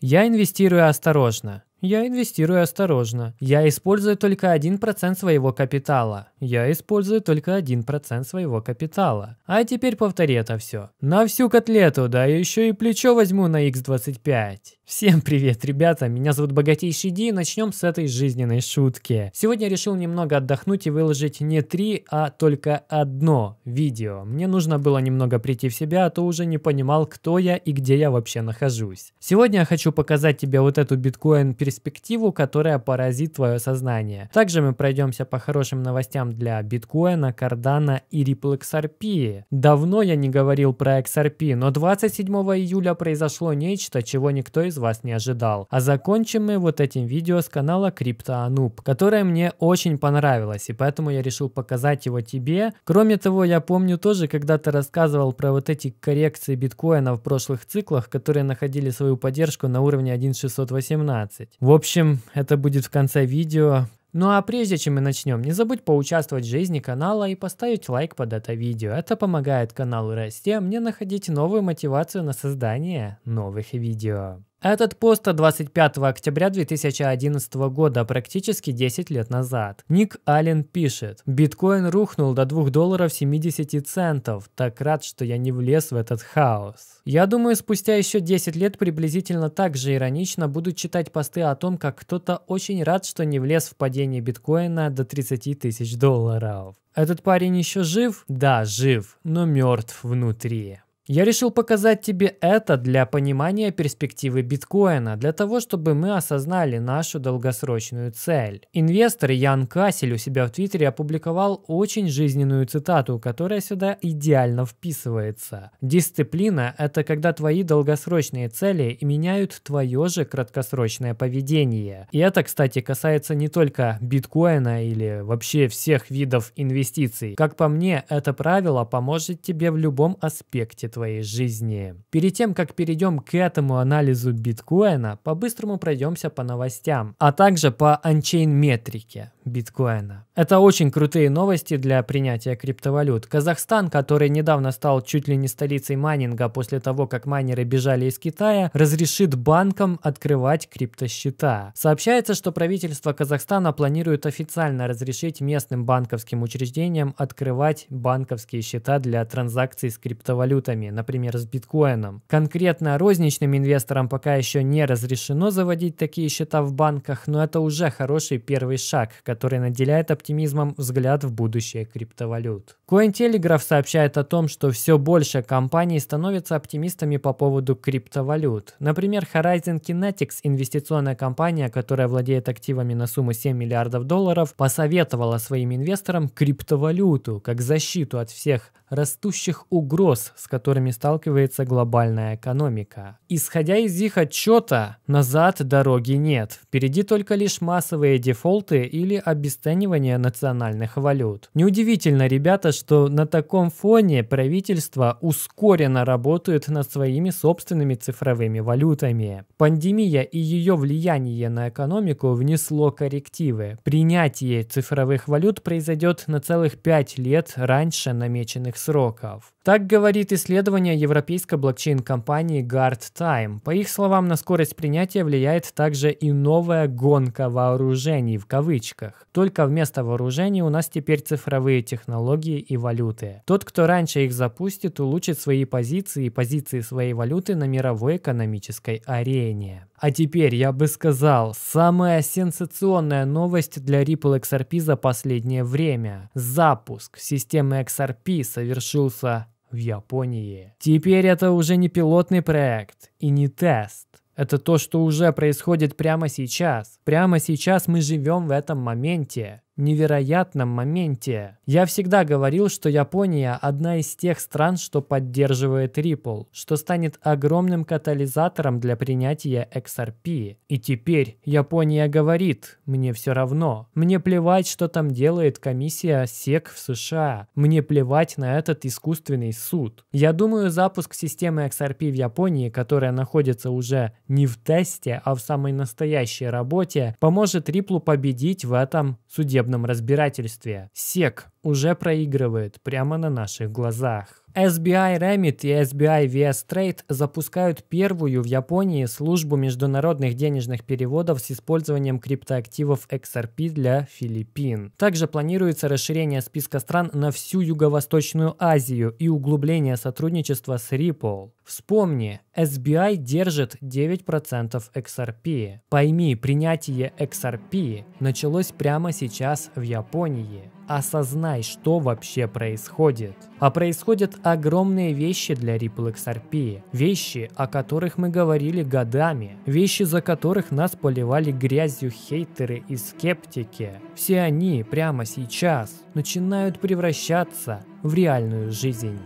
Я инвестирую осторожно. Я инвестирую осторожно. Я использую только 1% своего капитала. Я использую только 1% своего капитала. А теперь повтори это все. На всю котлету, да еще и плечо возьму на x25. Всем привет, ребята, меня зовут Богатейший Ди, начнем с этой жизненной шутки. Сегодня решил немного отдохнуть и выложить не три, а только одно видео. Мне нужно было немного прийти в себя, а то уже не понимал, кто я и где я вообще нахожусь. Сегодня я хочу показать тебе вот эту биткоин перспективу, которая поразит твое сознание. Также мы пройдемся по хорошим новостям для биткоина, кардана и Ripple XRP. Давно я не говорил про XRP, но 27 июля произошло нечто, чего никто из вас не ожидал. А закончим мы вот этим видео с канала CryptoAnub, которое мне очень понравилось, и поэтому я решил показать его тебе. Кроме того, я помню тоже, когда ты рассказывал про вот эти коррекции биткоина в прошлых циклах, которые находили свою поддержку на уровне 1.618. В общем, это будет в конце видео. Ну а прежде чем мы начнем, не забудь поучаствовать в жизни канала и поставить лайк под это видео. Это помогает каналу расти, а мне находить новую мотивацию на создание новых видео. Этот пост от 25 октября 2011 года, практически 10 лет назад. Ник Аллен пишет. Биткоин рухнул до 2 долларов 70 центов. Так рад, что я не влез в этот хаос. Я думаю, спустя еще 10 лет приблизительно так же иронично буду читать посты о том, как кто-то очень рад, что не влез в падение биткоина до 30 тысяч долларов. Этот парень еще жив? Да, жив, но мертв внутри. Я решил показать тебе это для понимания перспективы биткоина, для того, чтобы мы осознали нашу долгосрочную цель. Инвестор Ян Кассель у себя в Твиттере опубликовал очень жизненную цитату, которая сюда идеально вписывается. Дисциплина – это когда твои долгосрочные цели меняют твое же краткосрочное поведение. И это, кстати, касается не только биткоина или вообще всех видов инвестиций. Как по мне, это правило поможет тебе в любом аспекте твоей жизни. Перед тем, как перейдем к этому анализу биткоина, по-быстрому пройдемся по новостям, а также по анчейн метрике биткоина. Это очень крутые новости для принятия криптовалют. Казахстан, который недавно стал чуть ли не столицей майнинга после того, как майнеры бежали из Китая, разрешит банкам открывать криптосчета. Сообщается, что правительство Казахстана планирует официально разрешить местным банковским учреждениям открывать банковские счета для транзакций с криптовалютами деньгами, например, с биткоином. Конкретно розничным инвесторам пока еще не разрешено заводить такие счета в банках, но это уже хороший первый шаг, который наделяет оптимизмом взгляд в будущее криптовалют. CoinTelegraph сообщает о том, что все больше компаний становятся оптимистами по поводу криптовалют. Например, Horizon Kinetics, инвестиционная компания, которая владеет активами на сумму 7 миллиардов долларов, посоветовала своим инвесторам криптовалюту как защиту от всех растущих угроз, с которыми сталкивается глобальная экономика. Исходя из их отчета, назад дороги нет. Впереди только лишь массовые дефолты или обесценивание национальных валют. Неудивительно, ребята, что на таком фоне правительства ускоренно работают над своими собственными цифровыми валютами. Пандемия и ее влияние на экономику внесло коррективы. Принятие цифровых валют произойдет на целых 5 лет раньше намеченных сроков. Так говорит исследование европейской блокчейн-компании Guard Time. По их словам, на скорость принятия влияет также и новая гонка вооружений в кавычках. Только вместо вооружений у нас теперь цифровые технологии и валюты. Тот, кто раньше их запустит, улучшит свои позиции и позиции своей валюты на мировой экономической арене. А теперь я бы сказал, самая сенсационная новость для Ripple XRP за последнее время. Запуск системы XRP совершился в Японии. Теперь это уже не пилотный проект и не тест. Это то, что уже происходит прямо сейчас. Прямо сейчас мы живем в этом моменте невероятном моменте. Я всегда говорил, что Япония одна из тех стран, что поддерживает Ripple, что станет огромным катализатором для принятия XRP. И теперь Япония говорит, мне все равно. Мне плевать, что там делает комиссия SEC в США. Мне плевать на этот искусственный суд. Я думаю, запуск системы XRP в Японии, которая находится уже не в тесте, а в самой настоящей работе, поможет Ripple победить в этом судебном разбирательстве. СЕК уже проигрывает прямо на наших глазах. SBI Remit и SBI VS Trade запускают первую в Японии службу международных денежных переводов с использованием криптоактивов XRP для Филиппин. Также планируется расширение списка стран на всю Юго-Восточную Азию и углубление сотрудничества с Ripple. Вспомни, SBI держит 9% XRP. Пойми, принятие XRP началось прямо сейчас в Японии осознай, что вообще происходит. А происходят огромные вещи для Ripple XRP. Вещи, о которых мы говорили годами. Вещи, за которых нас поливали грязью хейтеры и скептики. Все они прямо сейчас начинают превращаться в реальную жизнь.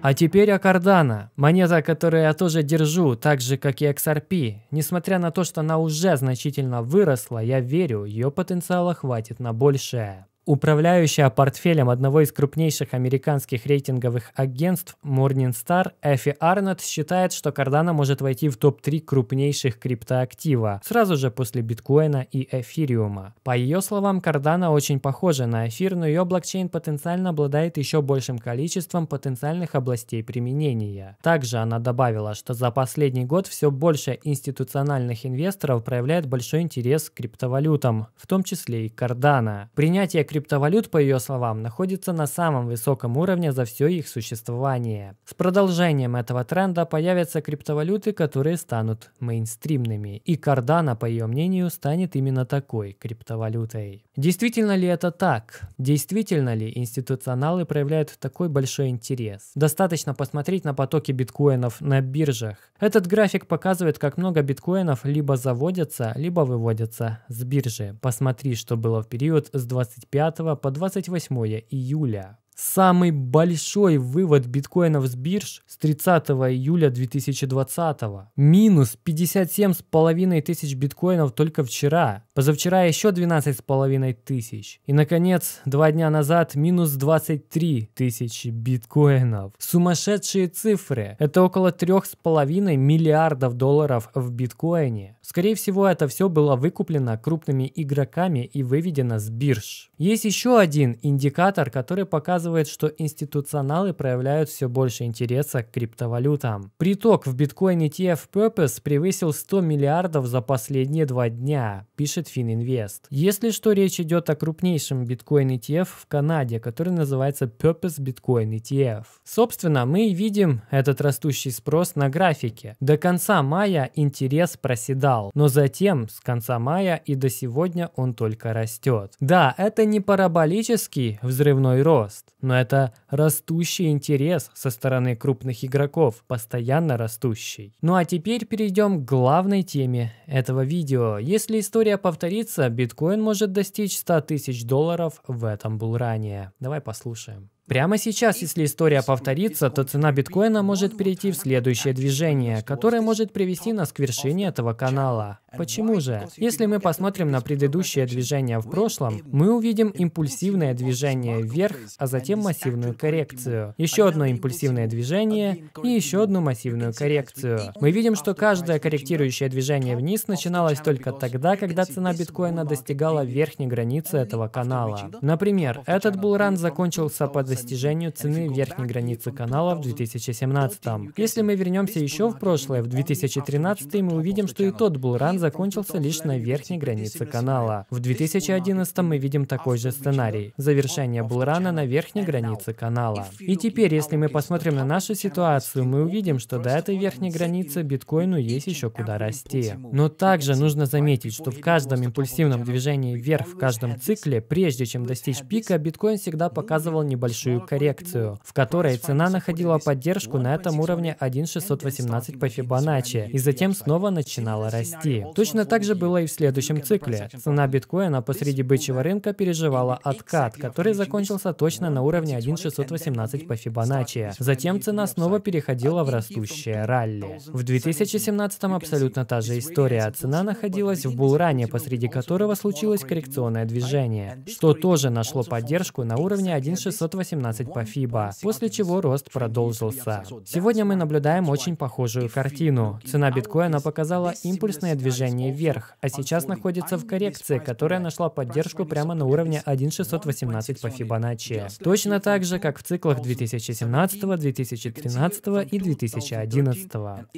А теперь о Cardano. Монета, которую я тоже держу, так же как и XRP. Несмотря на то, что она уже значительно выросла, я верю, ее потенциала хватит на большее. Управляющая портфелем одного из крупнейших американских рейтинговых агентств Morningstar Эфи Арнольд считает, что Cardano может войти в топ-3 крупнейших криптоактива, сразу же после биткоина и эфириума. По ее словам, Cardano очень похожа на эфир, но ее блокчейн потенциально обладает еще большим количеством потенциальных областей применения. Также она добавила, что за последний год все больше институциональных инвесторов проявляет большой интерес к криптовалютам, в том числе и Cardano. Принятие криптовалют криптовалют, по ее словам, находится на самом высоком уровне за все их существование. С продолжением этого тренда появятся криптовалюты, которые станут мейнстримными. И Cardano, по ее мнению, станет именно такой криптовалютой. Действительно ли это так? Действительно ли институционалы проявляют такой большой интерес? Достаточно посмотреть на потоки биткоинов на биржах. Этот график показывает, как много биткоинов либо заводятся, либо выводятся с биржи. Посмотри, что было в период с 25 по 28 июля. Самый большой вывод биткоинов с бирж с 30 июля 2020. Минус 57,5 тысяч биткоинов только вчера. Позавчера еще 12,5 тысяч. И, наконец, два дня назад минус 23 тысячи биткоинов. Сумасшедшие цифры. Это около 3,5 миллиардов долларов в биткоине. Скорее всего, это все было выкуплено крупными игроками и выведено с бирж. Есть еще один индикатор, который показывает, что институционалы проявляют все больше интереса к криптовалютам. Приток в биткоин ETF Purpose превысил 100 миллиардов за последние два дня, пишет FinInvest. Если что, речь идет о крупнейшем биткоин ETF в Канаде, который называется Purpose Bitcoin ETF. Собственно, мы видим этот растущий спрос на графике. До конца мая интерес проседал но затем с конца мая и до сегодня он только растет. Да, это не параболический взрывной рост, но это растущий интерес со стороны крупных игроков, постоянно растущий. Ну а теперь перейдем к главной теме этого видео. Если история повторится, биткоин может достичь 100 тысяч долларов в этом булране. Давай послушаем. Прямо сейчас, если история повторится, то цена биткоина может перейти в следующее движение, которое может привести нас к вершине этого канала. Почему же? Если мы посмотрим на предыдущее движение в прошлом, мы увидим импульсивное движение вверх, а затем массивную коррекцию. Еще одно импульсивное движение и еще одну массивную коррекцию. Мы видим, что каждое корректирующее движение вниз начиналось только тогда, когда цена биткоина достигала верхней границы этого канала. Например, этот булран закончился по достижению цены верхней границы канала в 2017. Если мы вернемся еще в прошлое, в 2013, мы увидим, что и тот булран закончился лишь на верхней границе канала. В 2011 мы видим такой же сценарий. Завершение булрана на верхней границе канала. И теперь, если мы посмотрим на нашу ситуацию, мы увидим, что до этой верхней границы биткоину есть еще куда расти. Но также нужно заметить, что в каждом импульсивном движении вверх в каждом цикле, прежде чем достичь пика, биткоин всегда показывал небольшую коррекцию, в которой цена находила поддержку на этом уровне 1.618 по Фибоначчи, и затем снова начинала расти. Точно так же было и в следующем цикле. Цена биткоина посреди бычьего рынка переживала откат, который закончился точно на уровне 1.618 по Фибоначчи. Затем цена снова переходила в растущее ралли. В 2017 абсолютно та же история. Цена находилась в булране, посреди которого случилось коррекционное движение, что тоже нашло поддержку на уровне 1.618 по Фиба, после чего рост продолжился. Сегодня мы наблюдаем очень похожую картину. Цена биткоина показала импульсное движение движение вверх, а сейчас находится в коррекции, которая нашла поддержку прямо на уровне 1.618 по Фибоначчи. Точно так же, как в циклах 2017, 2013 и 2011.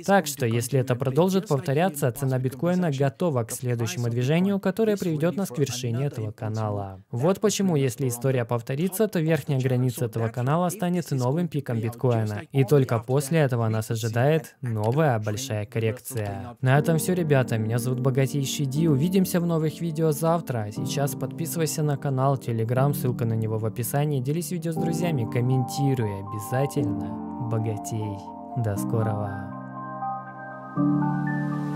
Так что, если это продолжит повторяться, цена биткоина готова к следующему движению, которое приведет нас к вершине этого канала. Вот почему, если история повторится, то верхняя граница этого канала станет новым пиком биткоина. И только после этого нас ожидает новая большая коррекция. На этом все, ребята. Меня зовут Богатейший Ди. Увидимся в новых видео завтра. А сейчас подписывайся на канал, телеграм, ссылка на него в описании. Делись видео с друзьями, комментируй обязательно. Богатей. До скорого. thank you